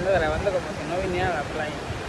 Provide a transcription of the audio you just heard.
Ando grabando como si no viniera a la playa.